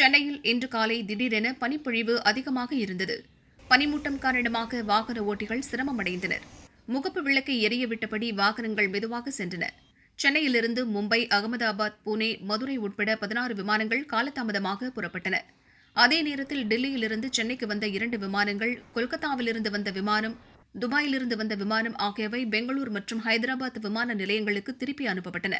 சென்னையில் இன்று காலை திடீரென பனிப்பொழிவு அதிகமாக இருந்தது. பனிமூட்டம் காரணமாக வாகன ஓட்டிகள் சிரமமடைந்தனர். முகப்பு விளக்கை எரிய விட்டபடி வாகனங்கள் மெதுவாக சென்றன. சென்னையிலிருந்து மும்பை அகமதாபாத் புனே மதுரை உட்பட பதினாறு விமானங்கள் காலதாமதமாக புறப்பட்டன. அதே நேரத்தில் டெல்லியிலிருந்து சென்னைக்கு வந்த இரண்டு விமானங்கள் கொல்கத்தாவிலிருந்து வந்த விமானம் துபாயிலிருந்து வந்த விமானம் ஆகியவை பெங்களூர் மற்றும் ஹைதராபாத் விமான நிலையங்களுக்கு திருப்பி அனுப்பப்பட்டன.